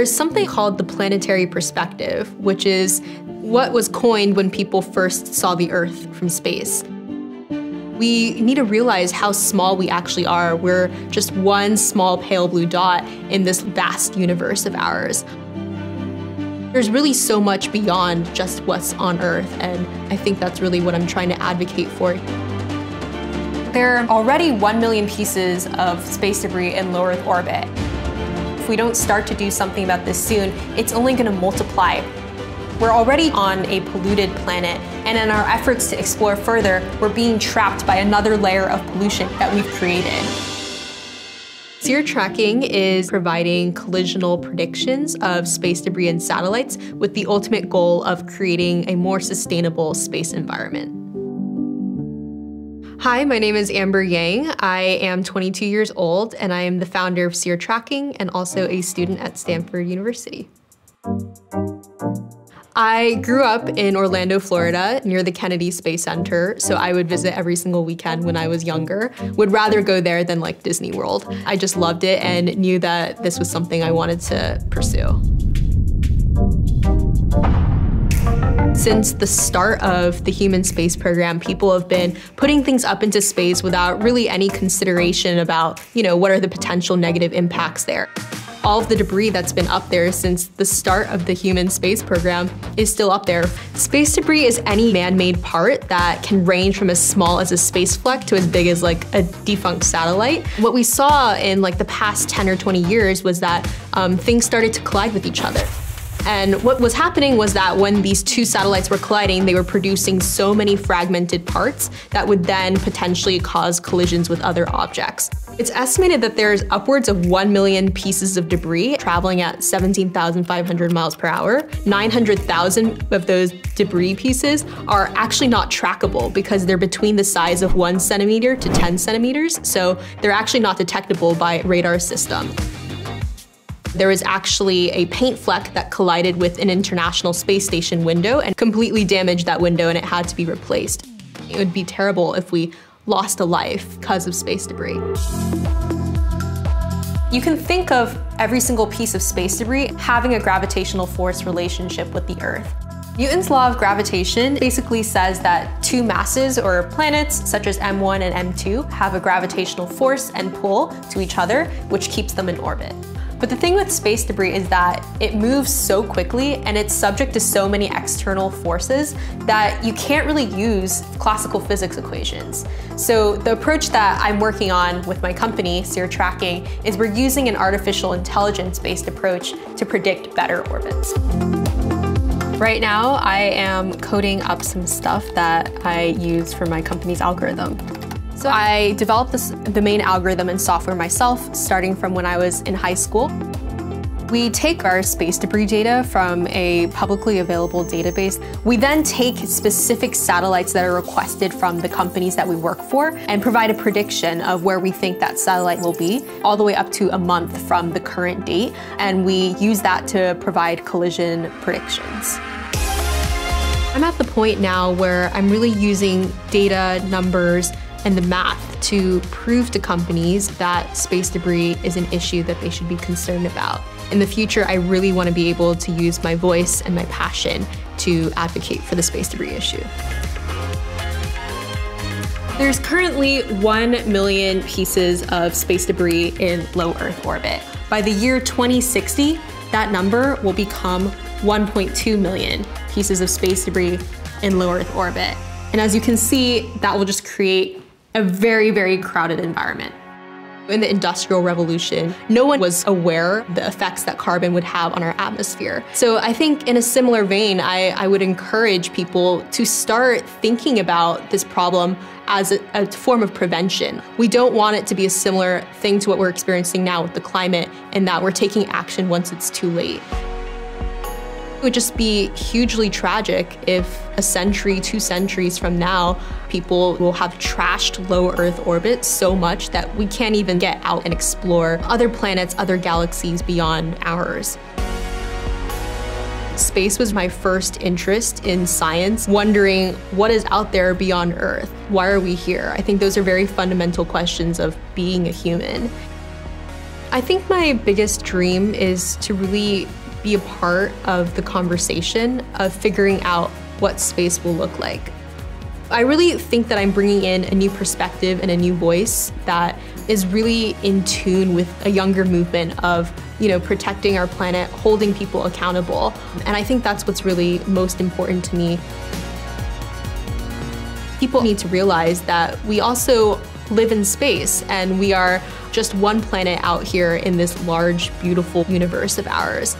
There's something called the planetary perspective, which is what was coined when people first saw the Earth from space. We need to realize how small we actually are. We're just one small pale blue dot in this vast universe of ours. There's really so much beyond just what's on Earth, and I think that's really what I'm trying to advocate for. There are already 1 million pieces of space debris in low Earth orbit we don't start to do something about this soon, it's only going to multiply. We're already on a polluted planet, and in our efforts to explore further, we're being trapped by another layer of pollution that we've created. SEER tracking is providing collisional predictions of space debris and satellites with the ultimate goal of creating a more sustainable space environment. Hi, my name is Amber Yang. I am 22 years old and I am the founder of SEER Tracking and also a student at Stanford University. I grew up in Orlando, Florida, near the Kennedy Space Center, so I would visit every single weekend when I was younger. Would rather go there than like Disney World. I just loved it and knew that this was something I wanted to pursue. Since the start of the human space program, people have been putting things up into space without really any consideration about, you know, what are the potential negative impacts there. All of the debris that's been up there since the start of the human space program is still up there. Space debris is any man-made part that can range from as small as a space fleck to as big as like a defunct satellite. What we saw in like the past 10 or 20 years was that um, things started to collide with each other. And what was happening was that when these two satellites were colliding, they were producing so many fragmented parts that would then potentially cause collisions with other objects. It's estimated that there's upwards of 1 million pieces of debris traveling at 17,500 miles per hour. 900,000 of those debris pieces are actually not trackable because they're between the size of one centimeter to 10 centimeters, so they're actually not detectable by radar system. There was actually a paint fleck that collided with an International Space Station window and completely damaged that window and it had to be replaced. It would be terrible if we lost a life because of space debris. You can think of every single piece of space debris having a gravitational force relationship with the Earth. Newton's law of gravitation basically says that two masses or planets, such as M1 and M2, have a gravitational force and pull to each other, which keeps them in orbit. But the thing with space debris is that it moves so quickly and it's subject to so many external forces that you can't really use classical physics equations. So the approach that I'm working on with my company, SEER Tracking, is we're using an artificial intelligence-based approach to predict better orbits. Right now, I am coding up some stuff that I use for my company's algorithm. So I developed this, the main algorithm and software myself, starting from when I was in high school. We take our space debris data from a publicly available database. We then take specific satellites that are requested from the companies that we work for and provide a prediction of where we think that satellite will be, all the way up to a month from the current date. And we use that to provide collision predictions. I'm at the point now where I'm really using data, numbers, and the math to prove to companies that space debris is an issue that they should be concerned about. In the future, I really want to be able to use my voice and my passion to advocate for the space debris issue. There's currently 1 million pieces of space debris in low Earth orbit. By the year 2060, that number will become 1.2 million pieces of space debris in low Earth orbit. And as you can see, that will just create a very, very crowded environment. In the Industrial Revolution, no one was aware the effects that carbon would have on our atmosphere. So I think in a similar vein, I, I would encourage people to start thinking about this problem as a, a, form of prevention. We don't want it to be a similar thing to what we're experiencing now with the climate and that we're taking action once it's too late. It would just be hugely tragic if a century, two centuries from now, people will have trashed low Earth orbit so much that we can't even get out and explore other planets, other galaxies beyond ours. Space was my first interest in science, wondering what is out there beyond Earth? Why are we here? I think those are very fundamental questions of being a human. I think my biggest dream is to really be a part of the conversation of figuring out what space will look like. I really think that I'm bringing in a new perspective and a new voice that is really in tune with a younger movement of, you know, protecting our planet, holding people accountable. And I think that's what's really most important to me. People need to realize that we also live in space and we are just one planet out here in this large, beautiful universe of ours.